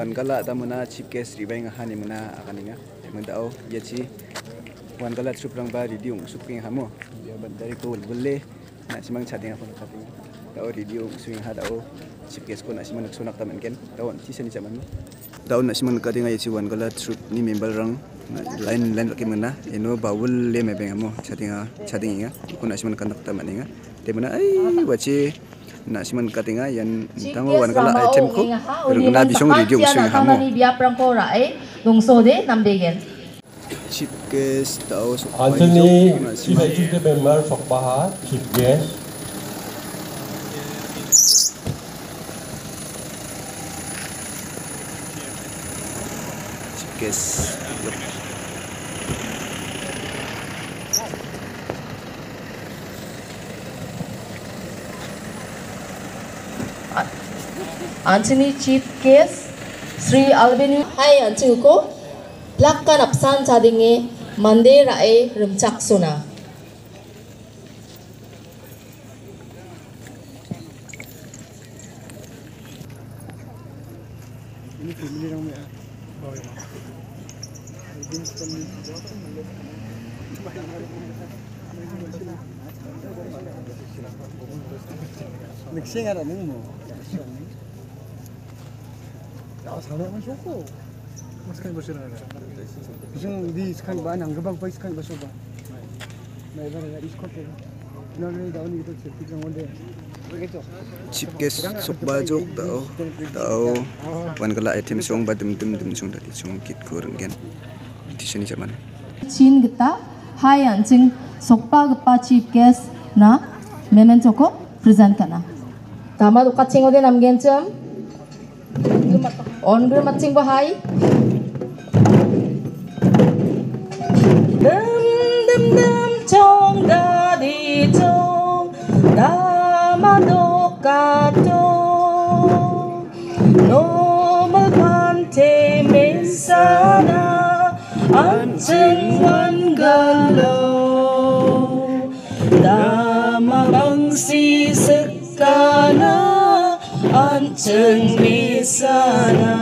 wan gala ta muna chief guest ribai nga hani muna akaninga mendao yachi wan gala trup rang ba ridiung suping hamo ya bandari ko bulle na simang chatting ako chatting dao ridiung swing ha dao chief guest ko na simang nagsunak taman ken. Dao ti sani chaman mo. Dao na simang nagkatinga yachi wan gala trup ni member rang. Line line rakim na ino bawul le me beng mo chatting chatting inga ko na simang kanak taman inga te muna ai wachi na siman katinga yan tango wan kala ay tem ko pero na bisong radio sing hamo chief guest tao so Anthony chief executive member for Baha Anthony Chief Case, Sri Alvin. Hi, Anthony ko. Lakkan apsan sa dinge, mandera e rumchak suna. Ini film ini dong ya. Oh ya. Ini film ini. Ini film ini. 믹싱하라는 뭐. 야, 사람은 좋고. 스카이 보시는 거네. 지금 네 스카이 많이 안 가방 봐 스카이 보셔 봐. 나 이번에 이스코트. 너는 나오는 게 좋지. 그런 건데. chipke sok ba jok tao tao wan kala item song ba dum dum dum song dati song kit kurang gen tisani jaman chin gita hai anjing sok ba gpa chipke na memen choko present kana Tama do kaching ode namgen cham On gru matching ba hai. Dum dum dum, chong, da, di, chong. Da, ma, do, ka, to. No mal thế te, me sana an cheng wan, ga, lo. Da, ma bang si sekana kana anchen me sana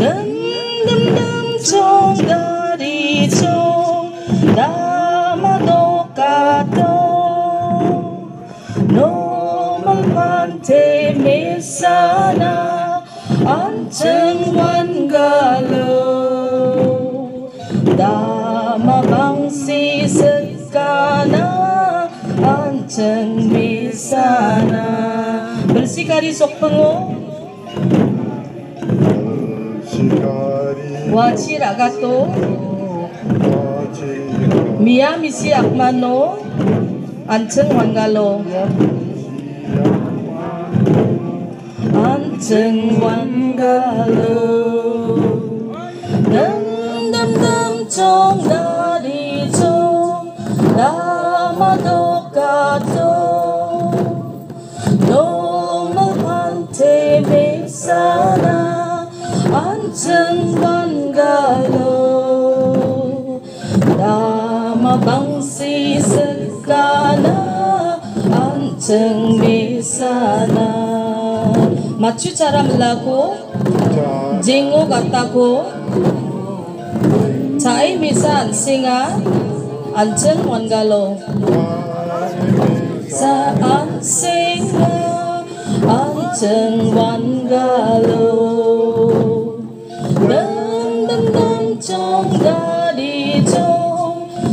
dam dam dum chong da di chong, da ma do ka to. No mal man te me sana an wan ga lo. Da ma bang si sekana kana anchen me sana. Bersikari sok pengo Bersikari wajir agato Mia misi akmano Anceng wanggalo, Anceng wanggalo. Dem dam dam chong dari chong Lama do. sang bangalo mà bang sisag ka na Anjang misana Matthew charam lako Jingo katako Chai misan singa Anjang wangalo Saan singa Anjang wangalo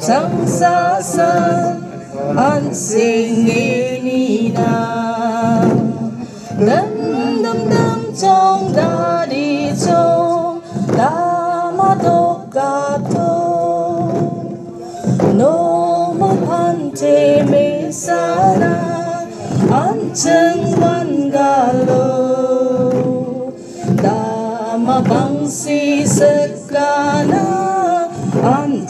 장사산 안생일이나 덤덤덤 정다리죠 나마도가도 너무 반태매사나 안청만갈로 나마방시석가나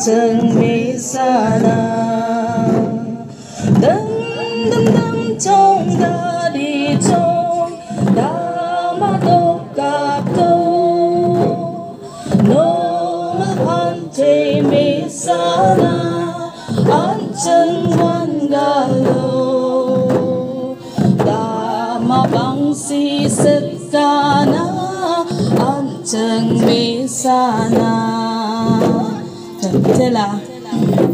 chẳng mi xa na đâm đâm đâm trong ta đi trong đã mà đâu cả câu. Nó mà ăn thì mi xa na. Ăn chân ngoan ga lô. Đã mà băng si sức cả na. Ăn chân mi xa lạ 在啦。在